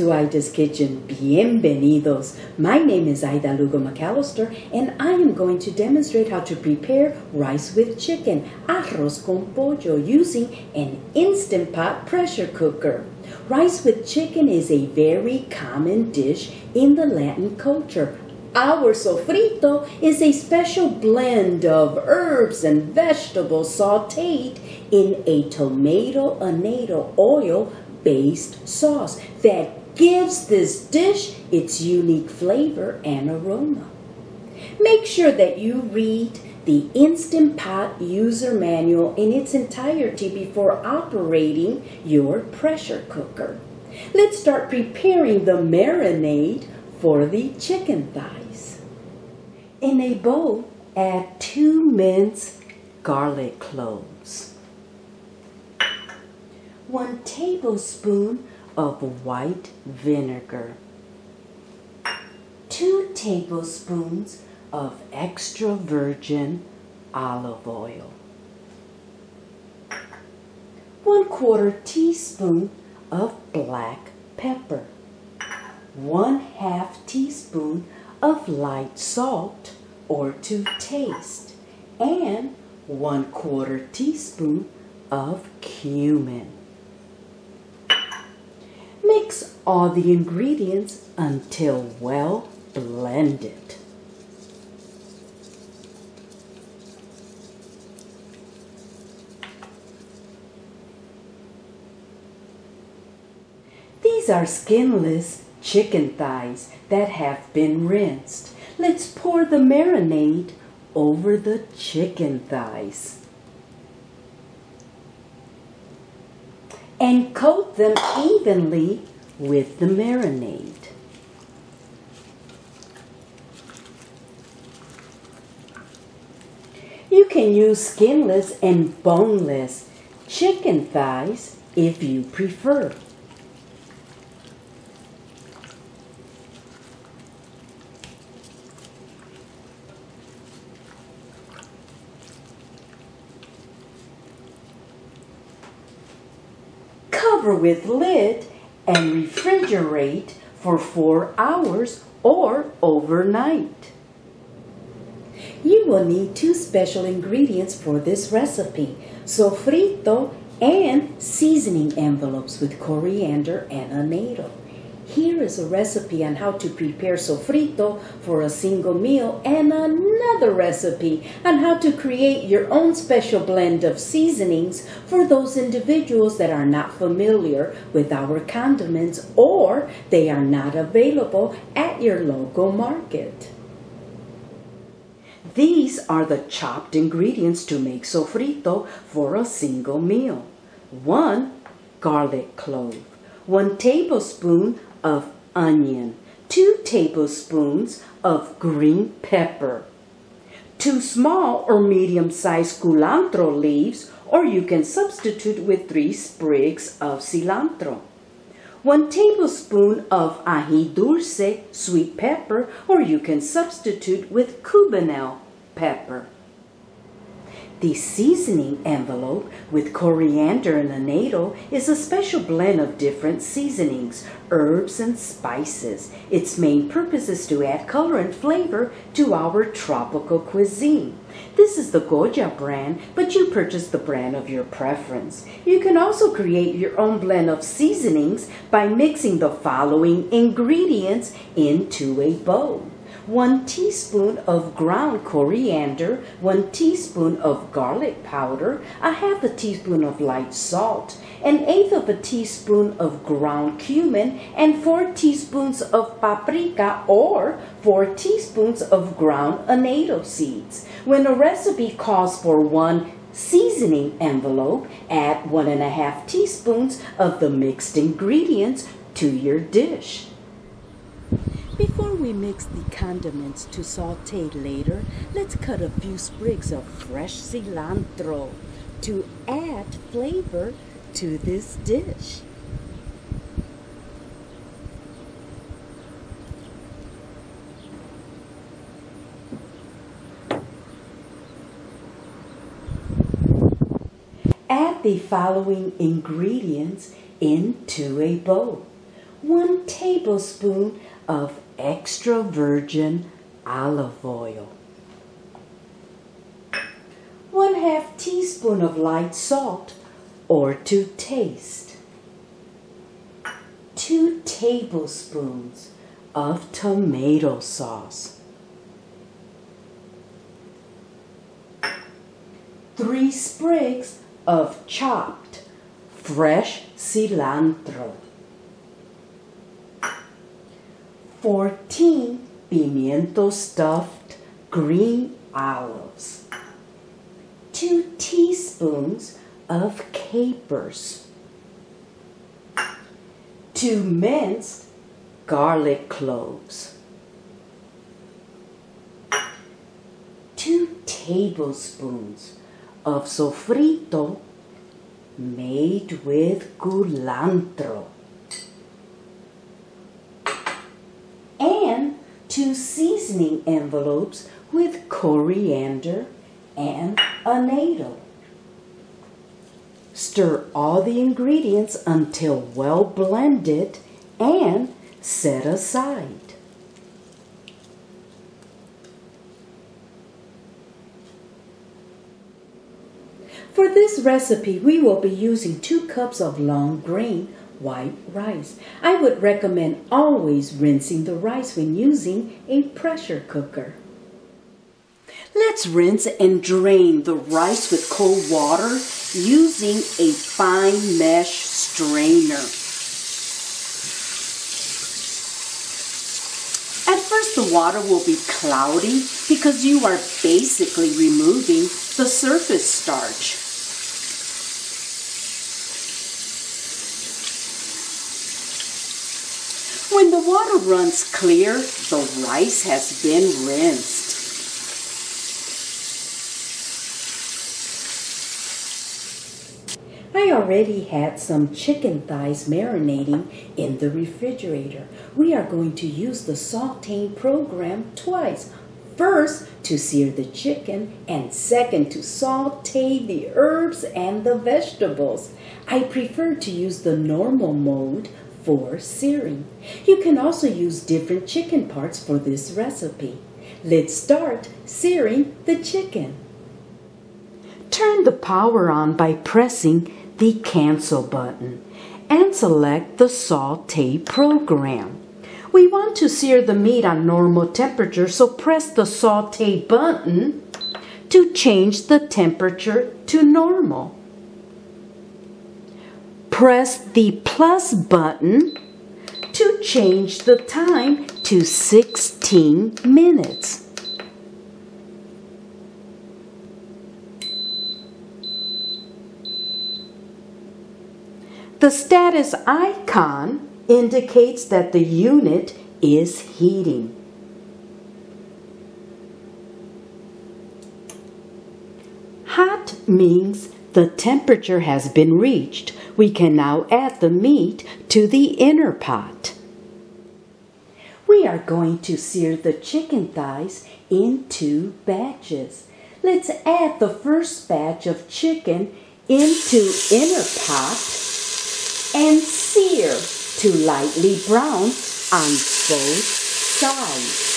To Aida's Kitchen. Bienvenidos. My name is Aida Lugo McAllister, and I am going to demonstrate how to prepare rice with chicken, arroz con pollo, using an Instant Pot pressure cooker. Rice with chicken is a very common dish in the Latin culture. Our sofrito is a special blend of herbs and vegetables sauteed in a tomato annatto oil based sauce that gives this dish its unique flavor and aroma. Make sure that you read the Instant Pot user manual in its entirety before operating your pressure cooker. Let's start preparing the marinade for the chicken thighs. In a bowl, add two minced garlic cloves 1 tablespoon of white vinegar, 2 tablespoons of extra virgin olive oil, 1 quarter teaspoon of black pepper, 1 half teaspoon of light salt or to taste, and 1 quarter teaspoon of cumin. Mix all the ingredients until well blended. These are skinless chicken thighs that have been rinsed. Let's pour the marinade over the chicken thighs. and coat them evenly with the marinade. You can use skinless and boneless chicken thighs if you prefer. cover with lid and refrigerate for four hours or overnight. You will need two special ingredients for this recipe, sofrito and seasoning envelopes with coriander and annatto. Here is a recipe on how to prepare sofrito for a single meal and another recipe on how to create your own special blend of seasonings for those individuals that are not familiar with our condiments or they are not available at your local market. These are the chopped ingredients to make sofrito for a single meal. 1 garlic clove, 1 tablespoon of onion, 2 tablespoons of green pepper, 2 small or medium-sized culantro leaves, or you can substitute with 3 sprigs of cilantro. 1 tablespoon of ají dulce, sweet pepper, or you can substitute with cubanelle pepper. The seasoning envelope with coriander and annatto is a special blend of different seasonings, herbs, and spices. Its main purpose is to add color and flavor to our tropical cuisine. This is the Goya brand, but you purchase the brand of your preference. You can also create your own blend of seasonings by mixing the following ingredients into a bowl. 1 teaspoon of ground coriander, 1 teaspoon of garlic powder, a half a teaspoon of light salt, an eighth of a teaspoon of ground cumin, and 4 teaspoons of paprika or 4 teaspoons of ground annatto seeds. When a recipe calls for 1 seasoning envelope, add 1.5 teaspoons of the mixed ingredients to your dish. Before we mix the condiments to saute later, let's cut a few sprigs of fresh cilantro to add flavor to this dish. Add the following ingredients into a bowl. 1 tablespoon of extra virgin olive oil. 1 half teaspoon of light salt or to taste. 2 tablespoons of tomato sauce. 3 sprigs of chopped fresh cilantro. 14 pimiento stuffed green olives. 2 teaspoons of capers. 2 minced garlic cloves. 2 tablespoons of sofrito made with culantro. And two seasoning envelopes with coriander and annatto. Stir all the ingredients until well blended and set aside. For this recipe, we will be using 2 cups of long grain white rice. I would recommend always rinsing the rice when using a pressure cooker. Let's rinse and drain the rice with cold water using a fine mesh strainer. At first the water will be cloudy because you are basically removing the surface starch. The water runs clear, the rice has been rinsed. I already had some chicken thighs marinating in the refrigerator. We are going to use the sauteing program twice. First, to sear the chicken, and second, to saute the herbs and the vegetables. I prefer to use the normal mode for searing. You can also use different chicken parts for this recipe. Let's start searing the chicken. Turn the power on by pressing the cancel button and select the saute program. We want to sear the meat on normal temperature, so press the saute button to change the temperature to normal press the plus button to change the time to 16 minutes. The status icon indicates that the unit is heating. Hot means the temperature has been reached. We can now add the meat to the inner pot. We are going to sear the chicken thighs in two batches. Let's add the first batch of chicken into inner pot and sear to lightly brown on both sides.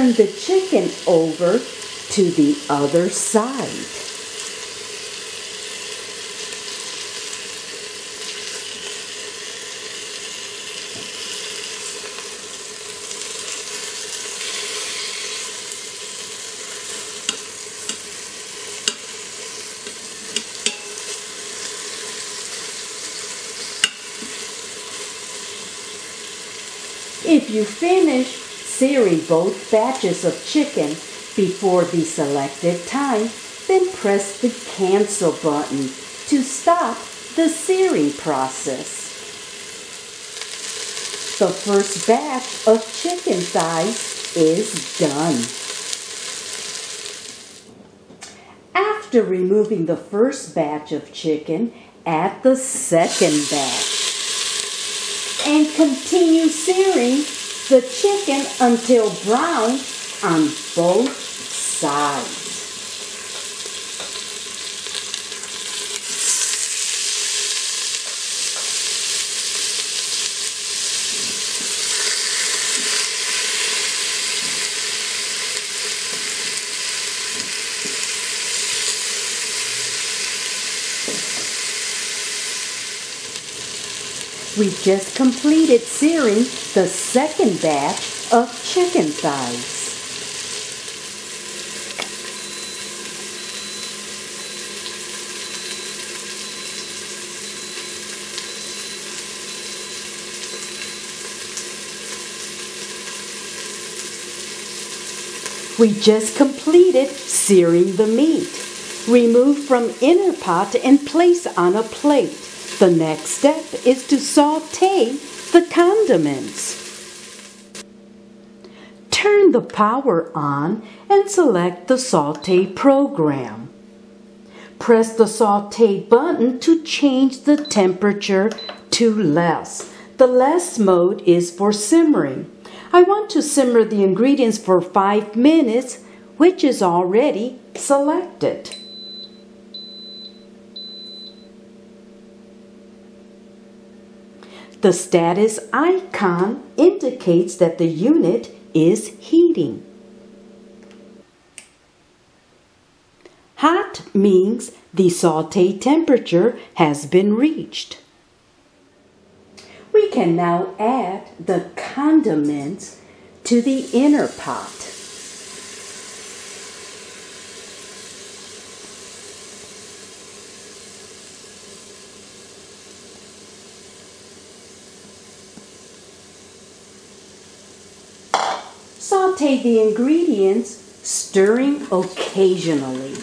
Turn the chicken over to the other side. If you finish searing both batches of chicken before the selected time, then press the cancel button to stop the searing process. The first batch of chicken thighs is done. After removing the first batch of chicken, add the second batch and continue searing the chicken until brown on both sides. We just completed searing the second batch of chicken thighs. We just completed searing the meat. Remove from inner pot and place on a plate. The next step is to saute the condiments. Turn the power on and select the saute program. Press the saute button to change the temperature to less. The less mode is for simmering. I want to simmer the ingredients for 5 minutes, which is already selected. The status icon indicates that the unit is heating. Hot means the saute temperature has been reached. We can now add the condiments to the inner pot. The ingredients, stirring occasionally.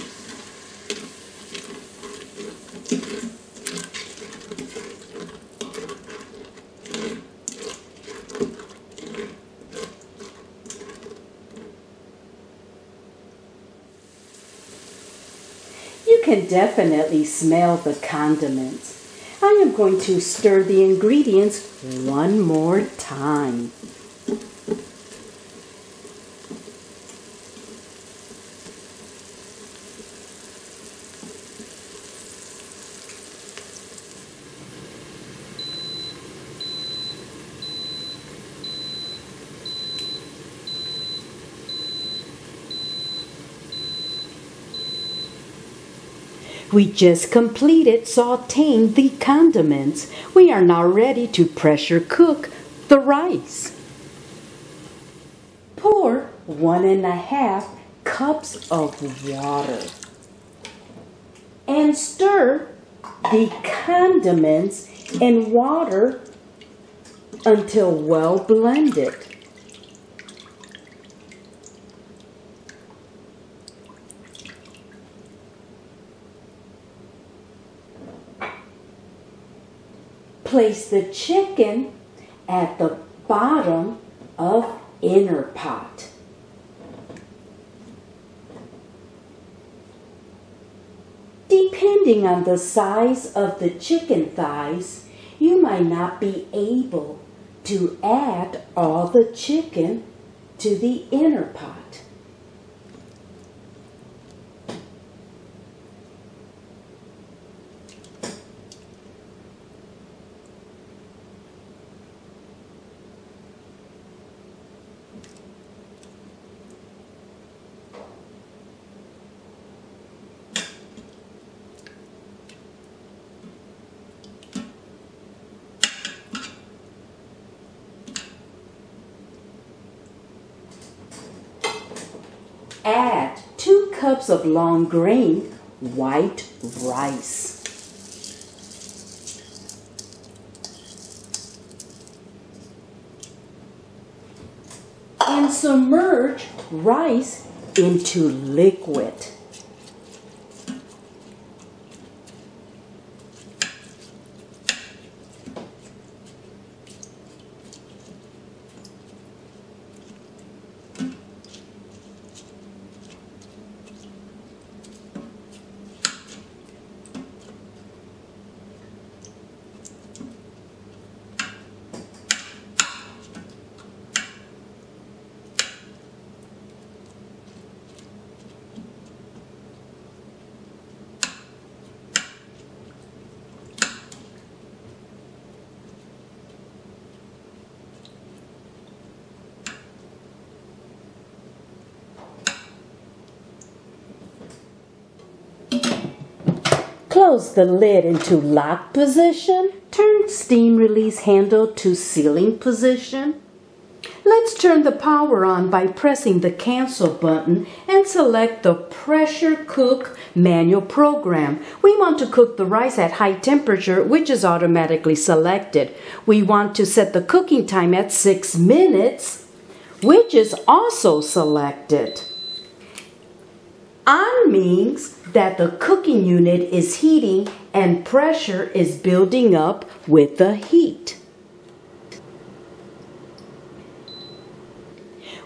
You can definitely smell the condiments. I am going to stir the ingredients one more time. We just completed sauteing the condiments. We are now ready to pressure cook the rice. Pour one and a half cups of water and stir the condiments and water until well blended. Place the chicken at the bottom of inner pot. Depending on the size of the chicken thighs, you might not be able to add all the chicken to the inner pot. Add 2 cups of long grain white rice. And submerge rice into liquid. Close the lid into lock position. Turn steam release handle to sealing position. Let's turn the power on by pressing the cancel button and select the pressure cook manual program. We want to cook the rice at high temperature, which is automatically selected. We want to set the cooking time at six minutes, which is also selected. On means that the cooking unit is heating and pressure is building up with the heat.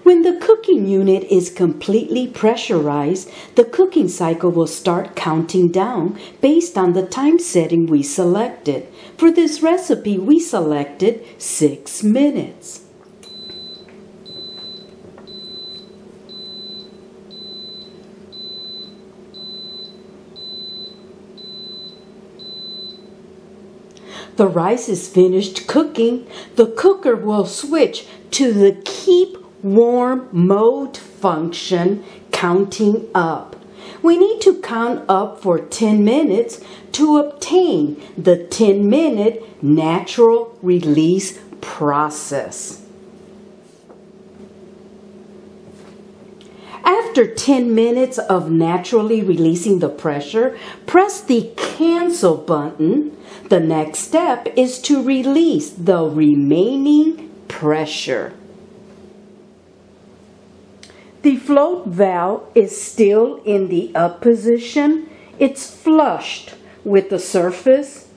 When the cooking unit is completely pressurized, the cooking cycle will start counting down based on the time setting we selected. For this recipe, we selected 6 minutes. The rice is finished cooking. The cooker will switch to the keep warm mode function counting up. We need to count up for 10 minutes to obtain the 10 minute natural release process. After 10 minutes of naturally releasing the pressure, press the cancel button. The next step is to release the remaining pressure. The float valve is still in the up position. It's flushed with the surface.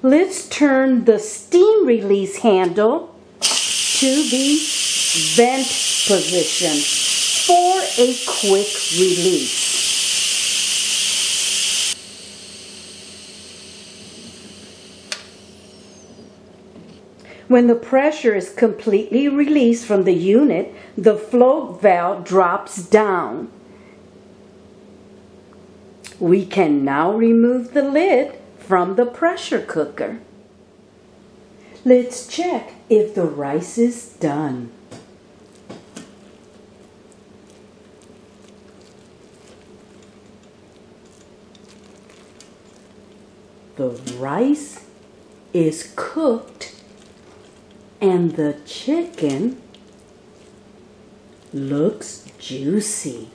Let's turn the steam release handle to the vent position for a quick release. When the pressure is completely released from the unit, the float valve drops down. We can now remove the lid from the pressure cooker. Let's check if the rice is done. The rice is cooked and the chicken looks juicy.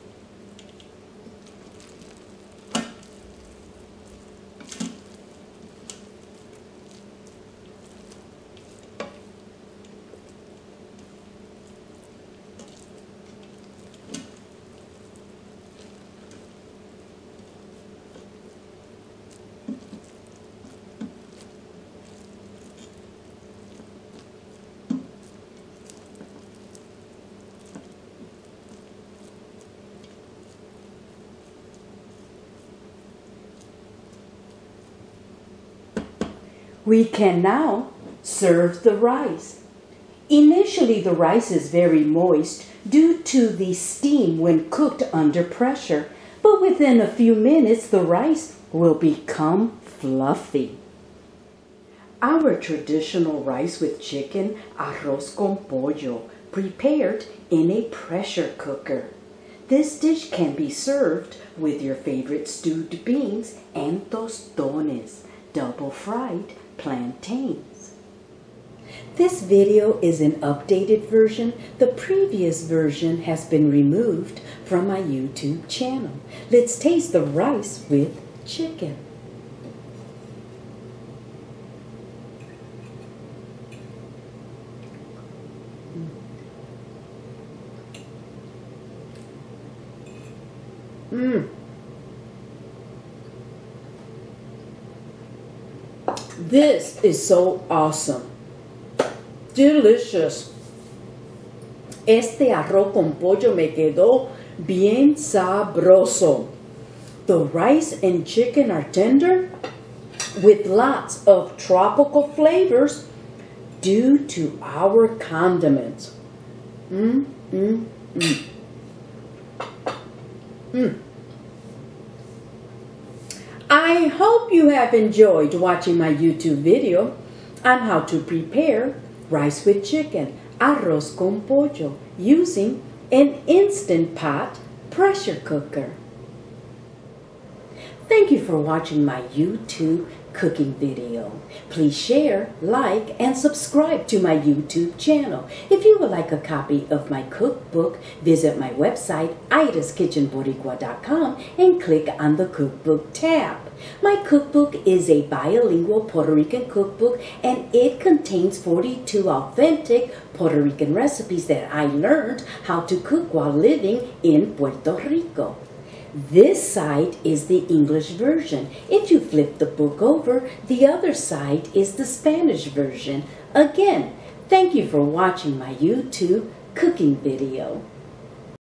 We can now serve the rice. Initially, the rice is very moist due to the steam when cooked under pressure, but within a few minutes, the rice will become fluffy. Our traditional rice with chicken, arroz con pollo, prepared in a pressure cooker. This dish can be served with your favorite stewed beans and tostones, double fried plantains. This video is an updated version. The previous version has been removed from my YouTube channel. Let's taste the rice with chicken. Mmm. This is so awesome. Delicious. Este arroz con pollo me quedó bien sabroso. The rice and chicken are tender with lots of tropical flavors due to our condiments. Mmm, mmm. Mmm. I hope you have enjoyed watching my YouTube video on how to prepare rice with chicken, arroz con pollo, using an Instant Pot pressure cooker. Thank you for watching my YouTube cooking video. Please share, like, and subscribe to my YouTube channel. If you would like a copy of my cookbook, visit my website, aidaskitchenboricua.com and click on the cookbook tab. My cookbook is a bilingual Puerto Rican cookbook and it contains 42 authentic Puerto Rican recipes that I learned how to cook while living in Puerto Rico. This side is the English version. If you flip the book over, the other side is the Spanish version. Again, thank you for watching my YouTube cooking video.